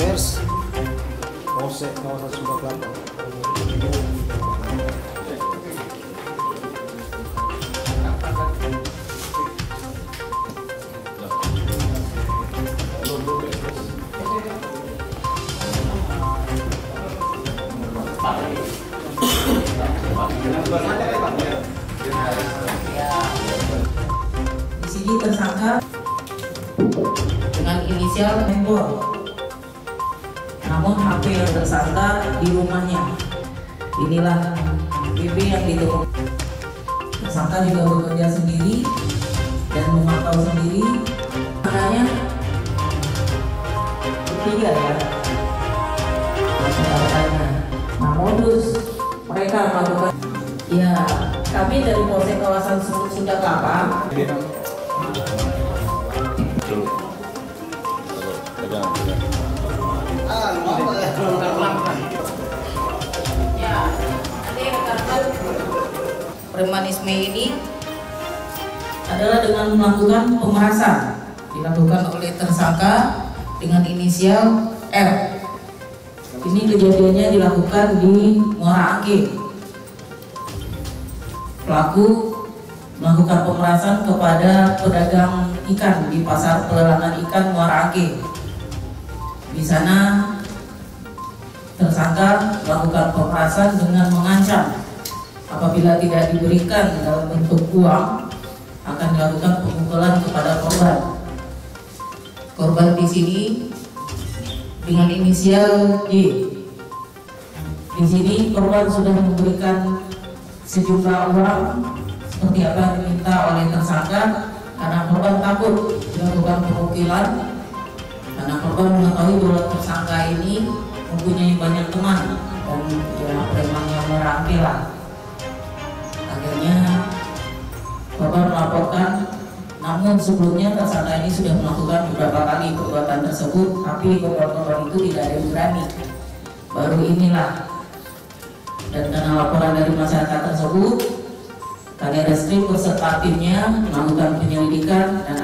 Pers Mose 098 Di sini tersangka dengan inisial Embol namun HP yang tersangka di rumahnya. Inilah BB yang ditemukan. Tersangka juga bekerja sendiri dan memantau sendiri. Makanya tiga ya. Nah modus mereka melakukan ya kami dari Polsek kawasan Sunda Kelapa yang katakan premanisme ini adalah dengan melakukan pemerasan dilakukan oleh tersangka dengan inisial R. Ini kejadiannya dilakukan di Muara Angke. Pelaku melakukan pemerasan kepada pedagang ikan di pasar pelelangan ikan Muara Angke. Di sana tersangka melakukan pemerasan dengan mengancam apabila tidak diberikan dalam bentuk uang akan dilakukan pemukulan kepada korban. Korban di sini dengan inisial J. Di sini korban sudah memberikan sejumlah uang seperti apa yang diminta oleh tersangka karena korban takut dilakukan pemukilan karena korban mengetahui bahwa tersangka ini mempunyai banyak teman dan ya preman yang merangkil lah. Akhirnya korban melaporkan namun sebelumnya tersangka ini sudah melakukan beberapa kali perbuatan tersebut tapi korban-korban itu tidak ada yang berani. Baru inilah dan karena laporan dari masyarakat tersebut Kalian Reskrim beserta timnya melakukan penyelidikan dan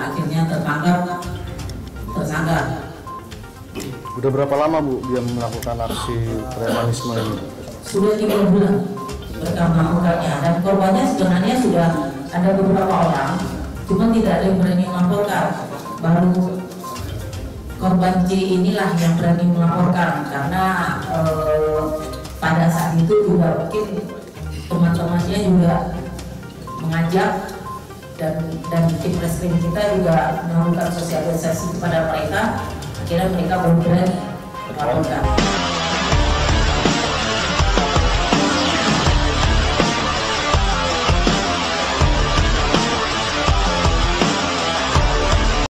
Udah berapa lama Bu dia melakukan aksi premanisme ini? sudah tiga bulan melakukannya dan korbannya sebenarnya sudah ada beberapa orang cuma tidak ada yang berani melaporkan. Baru korban C inilah yang berani melaporkan karena eh, pada saat itu juga mungkin teman-temannya juga mengajak dan dan tim reskrim kita juga melakukan sosialisasi kepada mereka akhirnya mereka berani. Melaporkan